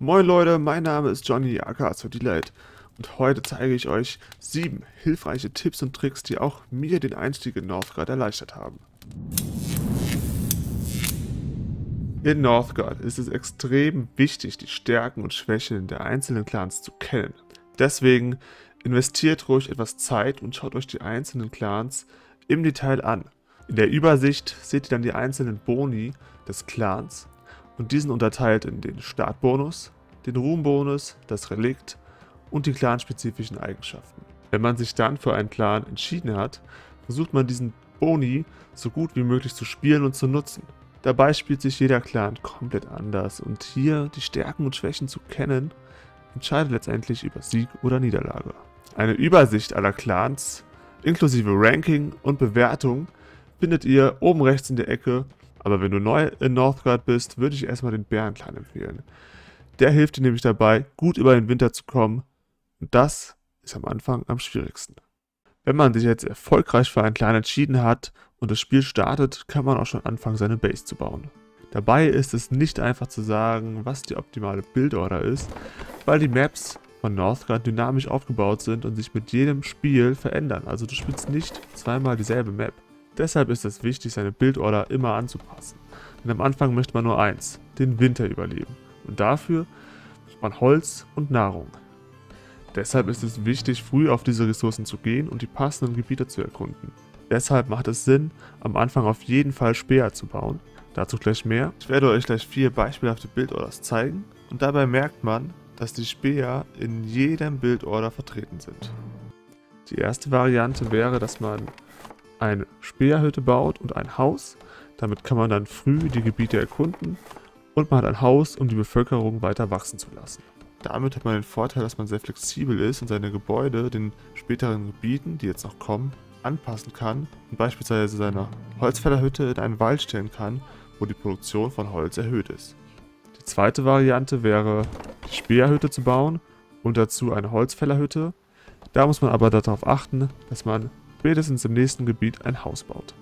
Moin Leute, mein Name ist Johnny aka Delight und heute zeige ich euch sieben hilfreiche Tipps und Tricks, die auch mir den Einstieg in Northgard erleichtert haben. In Northgard ist es extrem wichtig, die Stärken und Schwächen der einzelnen Clans zu kennen. Deswegen investiert ruhig etwas Zeit und schaut euch die einzelnen Clans im Detail an. In der Übersicht seht ihr dann die einzelnen Boni des Clans und diesen unterteilt in den Startbonus, den Ruhmbonus, das Relikt und die clanspezifischen Eigenschaften. Wenn man sich dann für einen Clan entschieden hat, versucht man diesen Boni so gut wie möglich zu spielen und zu nutzen. Dabei spielt sich jeder Clan komplett anders und hier die Stärken und Schwächen zu kennen, entscheidet letztendlich über Sieg oder Niederlage. Eine Übersicht aller Clans, inklusive Ranking und Bewertung, findet ihr oben rechts in der Ecke, aber wenn du neu in Northgard bist, würde ich erstmal den Bärenclan empfehlen. Der hilft dir nämlich dabei, gut über den Winter zu kommen und das ist am Anfang am schwierigsten. Wenn man sich jetzt erfolgreich für einen Clan entschieden hat und das Spiel startet, kann man auch schon anfangen, seine Base zu bauen. Dabei ist es nicht einfach zu sagen, was die optimale Bildorder ist, weil die Maps von Northgard dynamisch aufgebaut sind und sich mit jedem Spiel verändern. Also du spielst nicht zweimal dieselbe Map. Deshalb ist es wichtig, seine Bildorder immer anzupassen. Denn am Anfang möchte man nur eins, den Winter überleben. Und dafür braucht man Holz und Nahrung. Deshalb ist es wichtig, früh auf diese Ressourcen zu gehen und die passenden Gebiete zu erkunden. Deshalb macht es Sinn, am Anfang auf jeden Fall Speer zu bauen. Dazu gleich mehr. Ich werde euch gleich vier beispielhafte Bildorders zeigen und dabei merkt man, dass die Speer in jedem Bildorder vertreten sind. Die erste Variante wäre, dass man eine Speerhütte baut und ein Haus. Damit kann man dann früh die Gebiete erkunden und man hat ein Haus, um die Bevölkerung weiter wachsen zu lassen. Damit hat man den Vorteil, dass man sehr flexibel ist und seine Gebäude den späteren Gebieten, die jetzt noch kommen, anpassen kann und beispielsweise seine Holzfällerhütte in einen Wald stellen kann, wo die Produktion von Holz erhöht ist. Die zweite Variante wäre, die Speerhütte zu bauen und dazu eine Holzfällerhütte. Da muss man aber darauf achten, dass man spätestens im nächsten Gebiet ein Haus baut.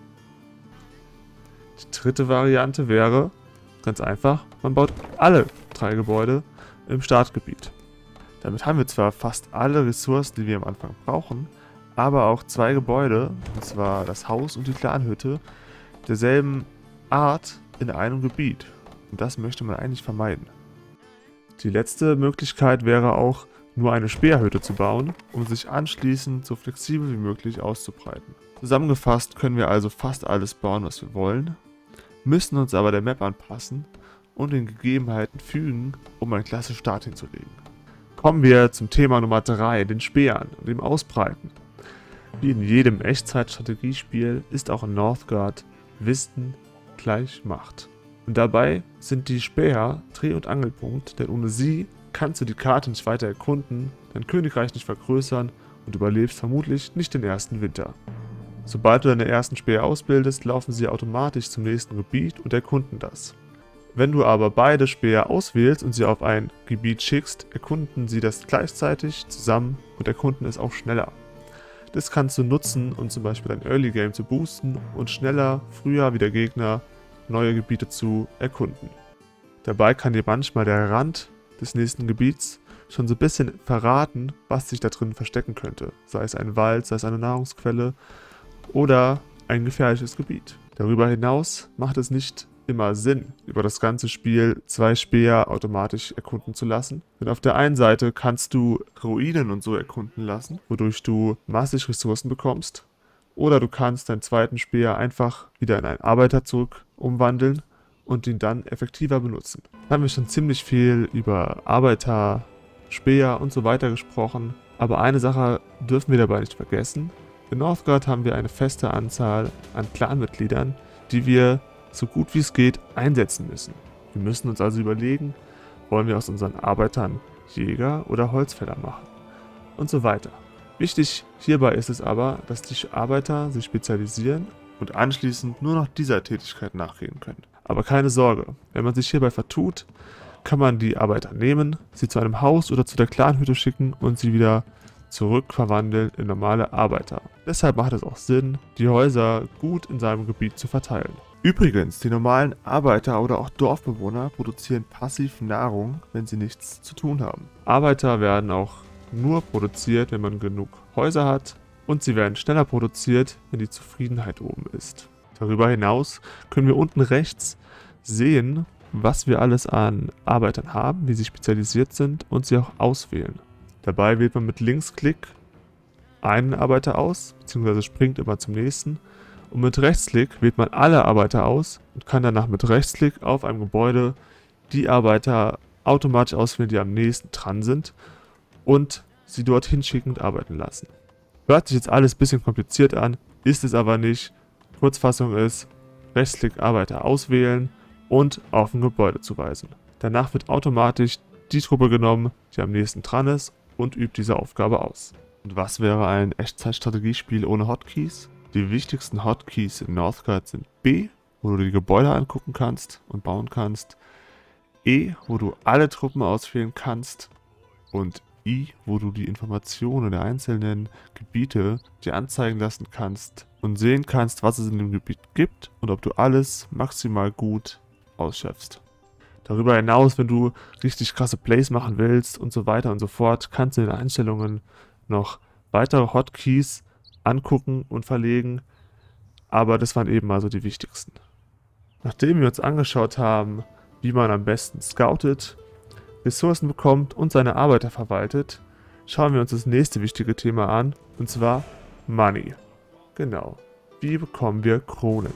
Die dritte Variante wäre, ganz einfach, man baut alle drei Gebäude im Startgebiet. Damit haben wir zwar fast alle Ressourcen, die wir am Anfang brauchen, aber auch zwei Gebäude, und zwar das Haus und die Clanhütte, derselben Art in einem Gebiet. Und das möchte man eigentlich vermeiden. Die letzte Möglichkeit wäre auch, nur eine Speerhütte zu bauen, um sich anschließend so flexibel wie möglich auszubreiten. Zusammengefasst können wir also fast alles bauen, was wir wollen, müssen uns aber der Map anpassen und den Gegebenheiten fügen, um einen klasse Start hinzulegen. Kommen wir zum Thema Nummer 3, den Speeren und dem Ausbreiten. Wie in jedem Echtzeit-Strategiespiel ist auch in Northgard Wissen gleich Macht. Und dabei sind die Speer Dreh- und Angelpunkt, denn ohne sie kannst du die Karte nicht weiter erkunden, dein Königreich nicht vergrößern und überlebst vermutlich nicht den ersten Winter. Sobald du deine ersten Speer ausbildest, laufen sie automatisch zum nächsten Gebiet und erkunden das. Wenn du aber beide Speer auswählst und sie auf ein Gebiet schickst, erkunden sie das gleichzeitig zusammen und erkunden es auch schneller. Das kannst du nutzen, um zum Beispiel dein Early Game zu boosten und schneller, früher wie der Gegner neue Gebiete zu erkunden. Dabei kann dir manchmal der Rand des nächsten Gebiets schon so ein bisschen verraten, was sich da drin verstecken könnte. Sei es ein Wald, sei es eine Nahrungsquelle oder ein gefährliches Gebiet. Darüber hinaus macht es nicht immer Sinn, über das ganze Spiel zwei Speer automatisch erkunden zu lassen. Denn auf der einen Seite kannst du Ruinen und so erkunden lassen, wodurch du massig Ressourcen bekommst. Oder du kannst deinen zweiten Speer einfach wieder in einen Arbeiter zurück umwandeln und ihn dann effektiver benutzen. Da haben wir schon ziemlich viel über Arbeiter, Speer und so weiter gesprochen. Aber eine Sache dürfen wir dabei nicht vergessen. In Northgard haben wir eine feste Anzahl an Clanmitgliedern, die wir so gut wie es geht einsetzen müssen. Wir müssen uns also überlegen, wollen wir aus unseren Arbeitern Jäger oder Holzfäller machen und so weiter. Wichtig hierbei ist es aber, dass die Arbeiter sich spezialisieren und anschließend nur noch dieser Tätigkeit nachgehen können. Aber keine Sorge, wenn man sich hierbei vertut, kann man die Arbeiter nehmen, sie zu einem Haus oder zu der Clanhütte schicken und sie wieder zurück verwandeln in normale Arbeiter. Deshalb macht es auch Sinn, die Häuser gut in seinem Gebiet zu verteilen. Übrigens, die normalen Arbeiter oder auch Dorfbewohner produzieren passiv Nahrung, wenn sie nichts zu tun haben. Arbeiter werden auch nur produziert, wenn man genug Häuser hat und sie werden schneller produziert, wenn die Zufriedenheit oben ist. Darüber hinaus können wir unten rechts sehen, was wir alles an Arbeitern haben, wie sie spezialisiert sind und sie auch auswählen. Dabei wählt man mit Linksklick einen Arbeiter aus, beziehungsweise springt immer zum nächsten. Und mit Rechtsklick wählt man alle Arbeiter aus und kann danach mit Rechtsklick auf einem Gebäude die Arbeiter automatisch auswählen, die am nächsten dran sind und sie dorthin schicken und arbeiten lassen. Hört sich jetzt alles ein bisschen kompliziert an, ist es aber nicht. Kurzfassung ist, Rechtsklick Arbeiter auswählen und auf ein Gebäude zuweisen. Danach wird automatisch die Truppe genommen, die am nächsten dran ist und übt diese Aufgabe aus. Und was wäre ein Echtzeitstrategiespiel ohne Hotkeys? Die wichtigsten Hotkeys in Northgard sind B, wo du die Gebäude angucken kannst und bauen kannst, E, wo du alle Truppen auswählen kannst und I, wo du die Informationen der einzelnen Gebiete dir anzeigen lassen kannst und sehen kannst, was es in dem Gebiet gibt und ob du alles maximal gut ausschöpfst. Darüber hinaus, wenn du richtig krasse Plays machen willst und so weiter und so fort, kannst du in den Einstellungen noch weitere Hotkeys angucken und verlegen, aber das waren eben mal so die wichtigsten. Nachdem wir uns angeschaut haben, wie man am besten scoutet, Ressourcen bekommt und seine Arbeiter verwaltet, schauen wir uns das nächste wichtige Thema an, und zwar Money. Genau, wie bekommen wir Kronen?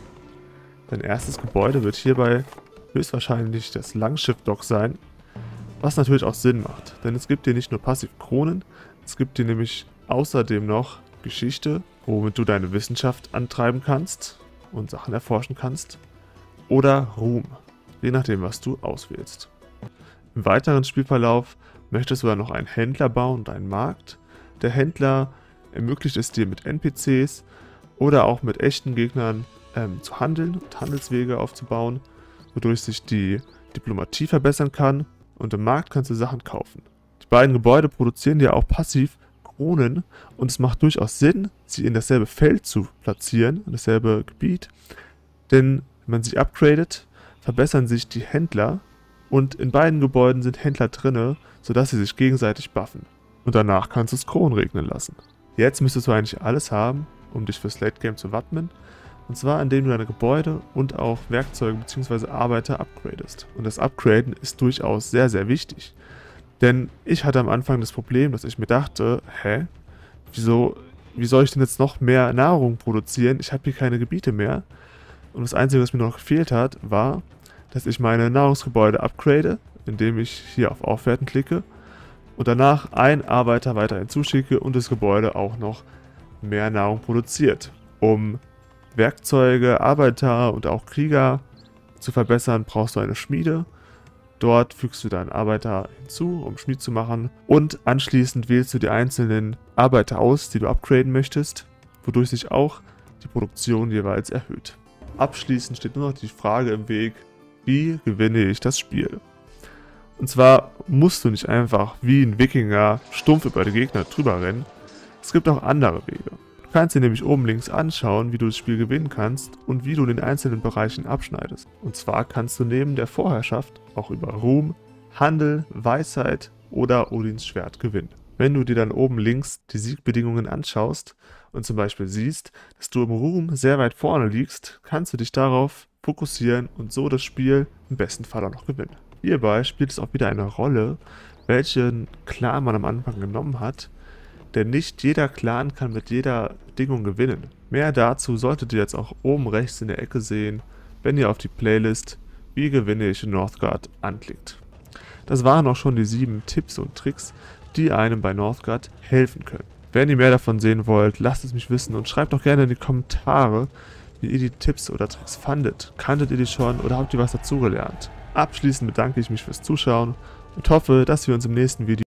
Dein erstes Gebäude wird hierbei höchstwahrscheinlich das Langschiff-Dock sein, was natürlich auch Sinn macht, denn es gibt dir nicht nur passiv Kronen, es gibt dir nämlich außerdem noch Geschichte, womit du deine Wissenschaft antreiben kannst und Sachen erforschen kannst, oder Ruhm, je nachdem, was du auswählst. Im weiteren Spielverlauf möchtest du dann noch einen Händler bauen und einen Markt. Der Händler ermöglicht es dir mit NPCs oder auch mit echten Gegnern ähm, zu handeln und Handelswege aufzubauen wodurch sich die Diplomatie verbessern kann und im Markt kannst du Sachen kaufen. Die beiden Gebäude produzieren dir auch passiv Kronen und es macht durchaus Sinn, sie in dasselbe Feld zu platzieren, in dasselbe Gebiet, denn wenn man sie upgradet, verbessern sich die Händler und in beiden Gebäuden sind Händler drinne, sodass sie sich gegenseitig buffen. Und danach kannst du es Kronen regnen lassen. Jetzt müsstest du eigentlich alles haben, um dich fürs Late Game zu wappnen und zwar indem du deine Gebäude und auch Werkzeuge bzw. Arbeiter upgradest. Und das Upgraden ist durchaus sehr, sehr wichtig. Denn ich hatte am Anfang das Problem, dass ich mir dachte, hä, wieso, wie soll ich denn jetzt noch mehr Nahrung produzieren? Ich habe hier keine Gebiete mehr. Und das Einzige, was mir noch gefehlt hat, war, dass ich meine Nahrungsgebäude upgrade, indem ich hier auf Aufwerten klicke und danach einen Arbeiter weiter hinzuschicke und das Gebäude auch noch mehr Nahrung produziert, um Werkzeuge, Arbeiter und auch Krieger zu verbessern, brauchst du eine Schmiede. Dort fügst du deinen Arbeiter hinzu, um Schmied zu machen. Und anschließend wählst du die einzelnen Arbeiter aus, die du upgraden möchtest, wodurch sich auch die Produktion jeweils erhöht. Abschließend steht nur noch die Frage im Weg, wie gewinne ich das Spiel? Und zwar musst du nicht einfach wie ein Wikinger stumpf über die Gegner drüber rennen. Es gibt auch andere Wege. Du kannst dir nämlich oben links anschauen, wie du das Spiel gewinnen kannst und wie du in den einzelnen Bereichen abschneidest. Und zwar kannst du neben der Vorherrschaft auch über Ruhm, Handel, Weisheit oder Odins Schwert gewinnen. Wenn du dir dann oben links die Siegbedingungen anschaust und zum Beispiel siehst, dass du im Ruhm sehr weit vorne liegst, kannst du dich darauf fokussieren und so das Spiel im besten Fall auch noch gewinnen. Hierbei spielt es auch wieder eine Rolle, welchen Clan man am Anfang genommen hat denn nicht jeder Clan kann mit jeder Bedingung gewinnen. Mehr dazu solltet ihr jetzt auch oben rechts in der Ecke sehen, wenn ihr auf die Playlist Wie gewinne ich in Northgard anklickt. Das waren auch schon die sieben Tipps und Tricks, die einem bei Northgard helfen können. Wenn ihr mehr davon sehen wollt, lasst es mich wissen und schreibt doch gerne in die Kommentare, wie ihr die Tipps oder Tricks fandet. Kanntet ihr die schon oder habt ihr was dazugelernt? Abschließend bedanke ich mich fürs Zuschauen und hoffe, dass wir uns im nächsten Video